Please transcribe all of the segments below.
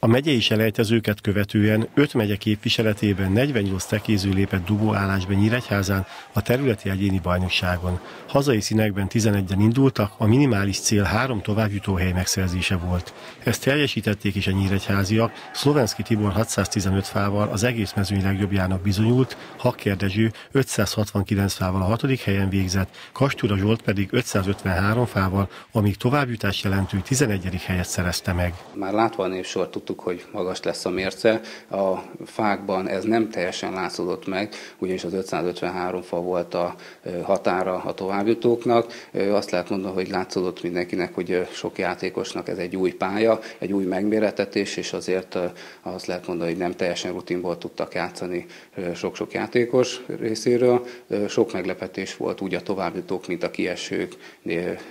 A megyei selejtezőket követően 5 megye képviseletében 48 tekéző lépett dugóállásba Nyíregyházán a területi egyéni bajnokságon. Hazai színekben 11-en indultak, a minimális cél három továbbjutó hely megszerzése volt. Ezt teljesítették is a nyíregyháziak, Szlovenszki Tibor 615 fával az egész mezőny legjobbjának bizonyult, Hakker Dezső 569 fával a hatodik helyen végzett, Kastúra Zsolt pedig 553 fával, amíg továbbjutás jelentő 11. helyet szerezte meg. Már látva a névsort tudtuk, hogy magas lesz a mérce. A fákban ez nem teljesen látszódott meg, ugyanis az 553 fa volt a határa a továbbjutóknak. Azt lehet mondani, hogy látszódott mindenkinek, hogy sok játékosnak ez egy új pálya, egy új megméretetés, és azért azt lehet mondani, hogy nem teljesen rutinból tudtak játszani sok-sok játékos részéről. Sok meglepetés volt úgy a továbbjutók, mint a kiesők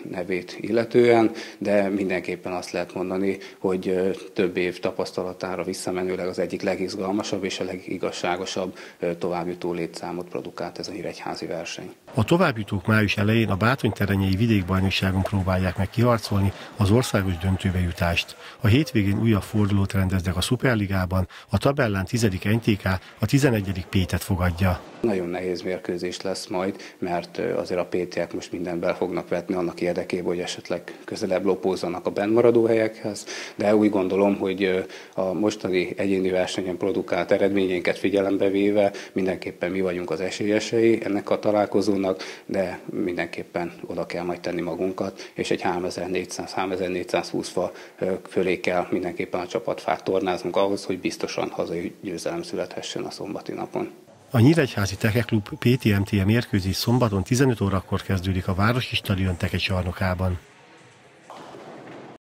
nevét illetően, de mindenképpen azt lehet mondani, hogy több év tapasztalatára visszamenőleg az egyik legizgalmasabb és a legigazságosabb továbbjutó létszámot produkált ez a híregyházi verseny. A továbbjutók május elején a Bátonyterenyei vidékbajnokságon próbálják meg kiharcolni az országos döntőbe jutást. A hétvégén újabb fordulót rendeznek a Szuperligában, a tabellán 10. NTK a 11. Pétet fogadja. Nagyon nehéz mérkőzés lesz majd, mert azért a PT-ek most mindent bele fognak vetni annak érdekében, hogy esetleg közelebb lopózzanak a bennmaradó helyekhez, de úgy gondolom, hogy a mostani egyéni versenyen produkált eredményeinket figyelembe véve mindenképpen mi vagyunk az esélyesei ennek a találkozónak, de mindenképpen oda kell majd tenni magunkat, és egy 3400-3420 fa fölé kell mindenképpen a csapatfát tornáznunk ahhoz, hogy biztosan hazai győzelem születhessen a szombati napon. A Nyíregyházi Tekeklub PTMT mérkőzés szombaton 15 órakor kezdődik a Városi Stadion tekecsarnokában.